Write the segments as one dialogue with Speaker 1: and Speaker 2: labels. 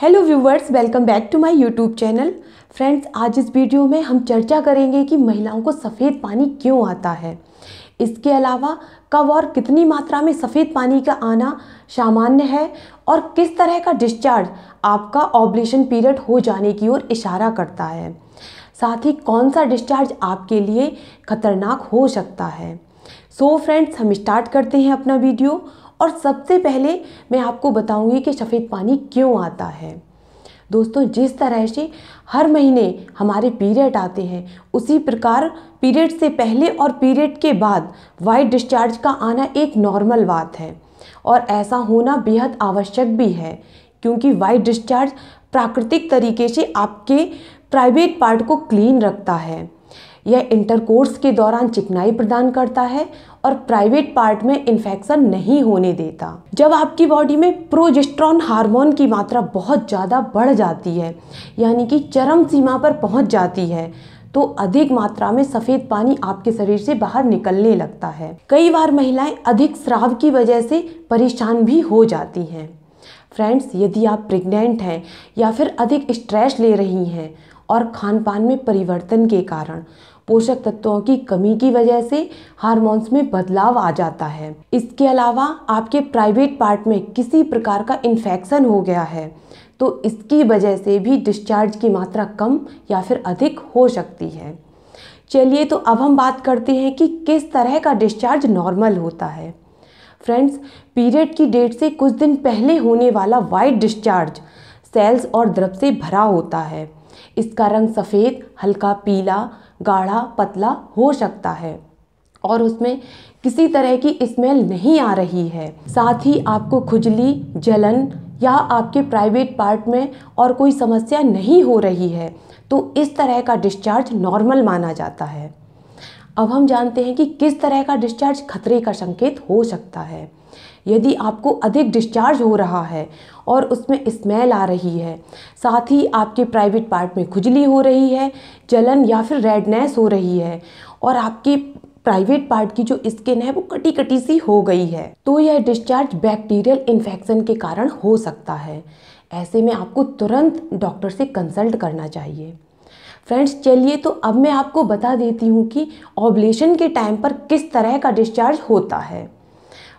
Speaker 1: Hello viewers welcome back to my YouTube channel friends आज इस video में हम चर्चा करेंगे कि महिलाओं को सफ़ेद पानी क्यों आता है। इसके अलावा कब और कितनी मात्रा में सफ़ेद पानी का आना सामान्य है और किस तरह का डिस्चार्ज आपका ऑब्लेशन पीरियड हो जाने की ओर इशारा करता है। साथ ही कौन सा डिस्चार्ज आपके लिए खतरनाक हो सकता है। सो so फ्रेंड्स हम स्टार्ट करते हैं अपना वीडियो और सबसे पहले मैं आपको बताऊँगी कि सफ़ेद पानी क्यों आता है। दोस्तों, जिस तरह से हर महीने हमारे पीरियड आते हैं, उसी प्रकार पीरियड से पहले और पीरियड के बाद वाइट डिस्चार्ज का आना एक नॉर्मल बात है। और ऐसा होना बेहद आवश्यक भी है, क्योंकि वाइट डिस्चार्ज प्राकृतिक तरीके से आपके प्राइवेट पार्ट को क्लीन रखता है। यह इंटरकोर्स के दौरान चिकनाई प्रदान करता है और प्राइवेट पार्ट में इन्फेक्शन नहीं होने देता। जब आपकी बॉडी में प्रोजेस्ट्रॉन हार्मोन की मात्रा बहुत ज़्यादा बढ़ जाती है, यानी कि चरम सीमा पर पहुँच जाती है तो अधिक मात्रा में सफ़ेद पानी आपके शरीर से बाहर निकलने लगता है। कई बार महिलाएँ अधिक स्राव की वजह से परेशान भी हो जाती हैं। फ्रेंड्स यदि आप प्रेग्नेंट हैं या फिर अधिक स्ट्रेस ले रही हैं और खान पान में परिवर्तन के कारण। पोषक तत्वों की कमी की वजह से हार्मोन्स में बदलाव आ जाता है। इसके अलावा आपके प्राइवेट पार्ट में किसी प्रकार का इन्फेक्शन हो गया है तो इसकी वजह से भी डिस्चार्ज की मात्रा कम या फिर अधिक हो सकती है। चलिए तो अब हम बात करते हैं कि किस तरह का डिस्चार्ज नॉर्मल होता है। फ्रेंड्स, पीरियड की डेट से कुछ दिन पहले होने वाला वाइट डिस्चार्ज सेल्स और द्रव से भरा होता है। इसका रंग सफ़ेद, हल्का पीला, गाढ़ा, पतला हो सकता है। और उसमें किसी तरह की स्मेल नहीं आ रही है। साथ ही आपको खुजली, जलन या आपके प्राइवेट पार्ट में और कोई समस्या नहीं हो रही है तो इस तरह का डिस्चार्ज नॉर्मल माना जाता है। अब हम जानते हैं कि किस तरह का डिस्चार्ज खतरे का संकेत हो सकता है। यदि आपको अधिक डिस्चार्ज हो रहा है और उसमें स्मेल आ रही है, साथ ही आपके प्राइवेट पार्ट में खुजली हो रही है, जलन या फिर रेडनेस हो रही है और आपकी प्राइवेट पार्ट की जो स्किन है वो कटी कटी सी हो गई है तो यह डिस्चार्ज बैक्टीरियल इन्फेक्शन के कारण हो सकता है। ऐसे में आपको तुरंत डॉक्टर से कंसल्ट करना चाहिए। फ्रेंड्स चलिए तो अब मैं आपको बता देती हूँ कि ऑबलेशन के टाइम पर किस तरह का डिस्चार्ज होता है।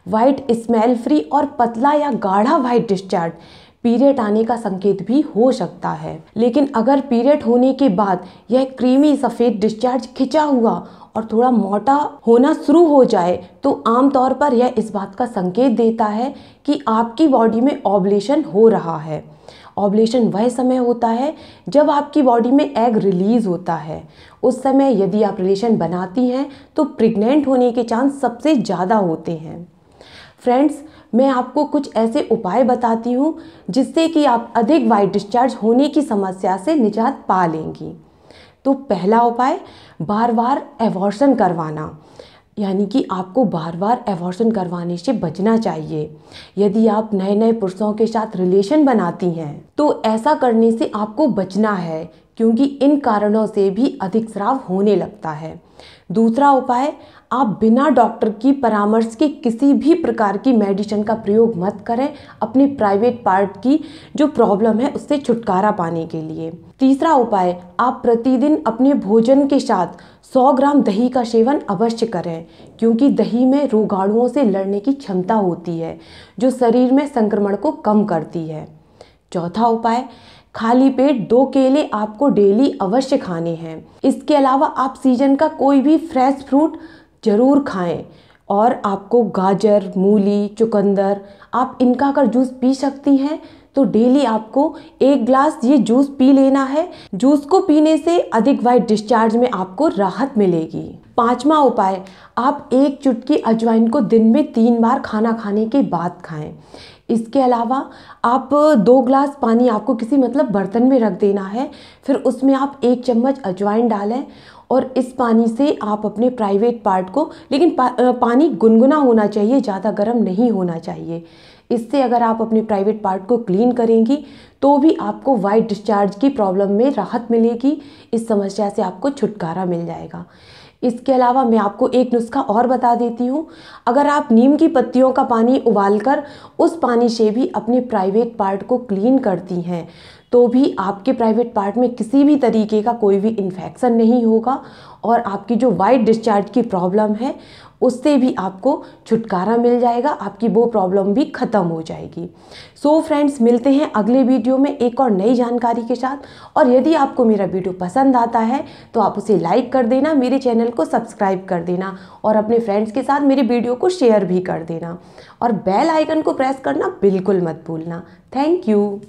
Speaker 1: वाइट स्मेल फ्री और पतला या गाढ़ा वाइट डिस्चार्ज पीरियड आने का संकेत भी हो सकता है। लेकिन अगर पीरियड होने के बाद यह क्रीमी सफ़ेद डिस्चार्ज खिंचा हुआ और थोड़ा मोटा होना शुरू हो जाए तो आमतौर पर यह इस बात का संकेत देता है कि आपकी बॉडी में ऑबलेशन हो रहा है। ऑबलेशन वह समय होता है जब आपकी बॉडी में एग रिलीज़ होता है। उस समय यदि आप रिलेशन बनाती हैं तो प्रेग्नेंट होने के चांस सबसे ज़्यादा होते हैं। फ्रेंड्स मैं आपको कुछ ऐसे उपाय बताती हूँ जिससे कि आप अधिक वाइट डिस्चार्ज होने की समस्या से निजात पा लेंगी। तो पहला उपाय बार बार एवॉर्शन करवाना। यानी कि आपको बार बार एवॉर्शन करवाने से बचना चाहिए। यदि आप नए नए पुरुषों के साथ रिलेशन बनाती हैं तो ऐसा करने से आपको बचना है। क्योंकि इन कारणों से भी अधिक स्राव होने लगता है। दूसरा उपाय, आप बिना डॉक्टर की परामर्श के किसी भी प्रकार की मेडिसिन का प्रयोग मत करें अपने प्राइवेट पार्ट की जो प्रॉब्लम है उससे छुटकारा पाने के लिए। तीसरा उपाय, आप प्रतिदिन अपने भोजन के साथ 100 ग्राम दही का सेवन अवश्य करें, क्योंकि दही में रोगाणुओं से लड़ने की क्षमता होती है, जो शरीर में संक्रमण को कम करती है। चौथा उपाय खाली पेट दो केले आपको डेली अवश्य खाने हैं। इसके अलावा आप सीज़न का कोई भी फ्रेश फ्रूट ज़रूर खाएँ और आपको गाजर, मूली, चुकंदर, आप इनका अगर जूस पी सकती हैं तो डेली आपको एक ग्लास ये जूस पी लेना है। जूस को पीने से अधिक वाइट डिस्चार्ज में आपको राहत मिलेगी। पांचवा उपाय, आप एक चुटकी अजवाइन को दिन में तीन बार खाना खाने के बाद खाएँ। इसके अलावा आप दो ग्लास पानी आपको किसी मतलब बर्तन में रख देना है फिर उसमें आप एक चम्मच अजवाइन डालें और इस पानी से आप अपने प्राइवेट पार्ट को लेकिन पा, पानी गुनगुना होना चाहिए ज़्यादा गर्म नहीं होना चाहिए। इससे अगर आप अपने प्राइवेट पार्ट को क्लीन करेंगी तो भी आपको वाइट डिस्चार्ज की प्रॉब्लम में राहत मिलेगी इस समस्या से आपको छुटकारा मिल जाएगा। इसके अलावा मैं आपको एक नुस्खा और बता देती हूँ। अगर आप नीम की पत्तियों का पानी उबालकर उस पानी से भी अपने प्राइवेट पार्ट को क्लीन करती हैं तो भी आपके प्राइवेट पार्ट में किसी भी तरीके का कोई भी इन्फेक्शन नहीं होगा और आपकी जो वाइट डिस्चार्ज की प्रॉब्लम है, उससे भी आपको छुटकारा मिल जाएगा, आपकी वो प्रॉब्लम भी ख़त्म हो जाएगी। सो so फ्रेंड्स मिलते हैं अगले वीडियो में एक और नई जानकारी के साथ और यदि आपको मेरा वीडियो पसंद आता है तो आप उसे लाइक कर देना, मेरे चैनल को सब्सक्राइब कर देना और अपने फ्रेंड्स के साथ मेरे वीडियो को शेयर भी कर देना और बेल आइकन को प्रेस करना बिल्कुल मत भूलना। Thank you